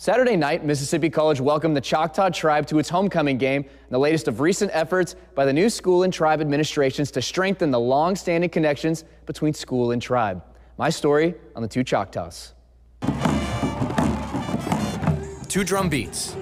Saturday night, Mississippi College welcomed the Choctaw Tribe to its homecoming game, the latest of recent efforts by the new school and tribe administrations to strengthen the long-standing connections between school and tribe. My story on the two Choctaws. Two drum beats,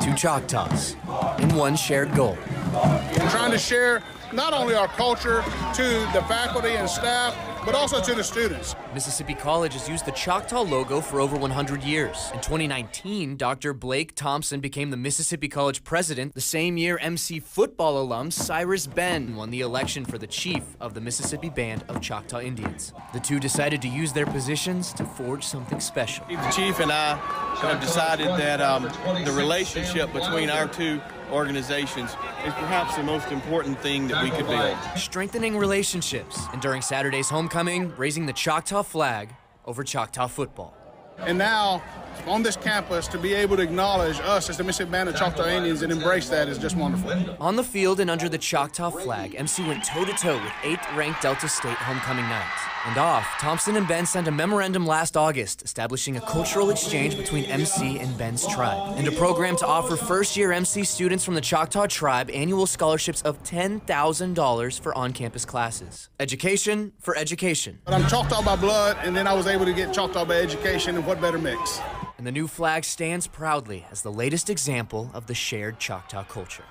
two Choctaws, and one shared goal. We're trying to share not only our culture to the faculty and staff, but also to the students. Mississippi College has used the Choctaw logo for over 100 years. In 2019, Dr. Blake Thompson became the Mississippi College president. The same year, MC football alum Cyrus Ben won the election for the chief of the Mississippi Band of Choctaw Indians. The two decided to use their positions to forge something special. The chief and I have decided that um, the relationship between our two organizations is perhaps the most important thing that we could build. Strengthening relationships, and during Saturday's homecoming, raising the Choctaw flag over Choctaw football. And now, on this campus, to be able to acknowledge us as the Mississippi Band of Choctaw Indians and embrace that is just wonderful. On the field and under the Choctaw flag, MC went toe-to-toe with 8th ranked Delta State homecoming night. And off, Thompson and Ben sent a memorandum last August establishing a cultural exchange between MC and Ben's tribe, and a program to offer first-year MC students from the Choctaw tribe annual scholarships of $10,000 for on-campus classes. Education for education. But I'm Choctaw by blood, and then I was able to get Choctaw by education, and what better mix? And the new flag stands proudly as the latest example of the shared Choctaw culture.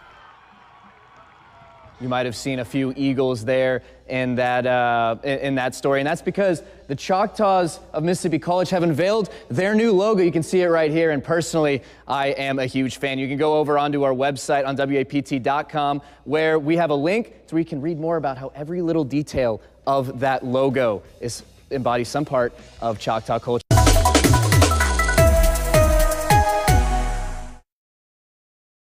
You might have seen a few eagles there in that, uh, in that story, and that's because the Choctaws of Mississippi College have unveiled their new logo. You can see it right here, and personally, I am a huge fan. You can go over onto our website on WAPT.com where we have a link so you can read more about how every little detail of that logo is embodies some part of Choctaw culture.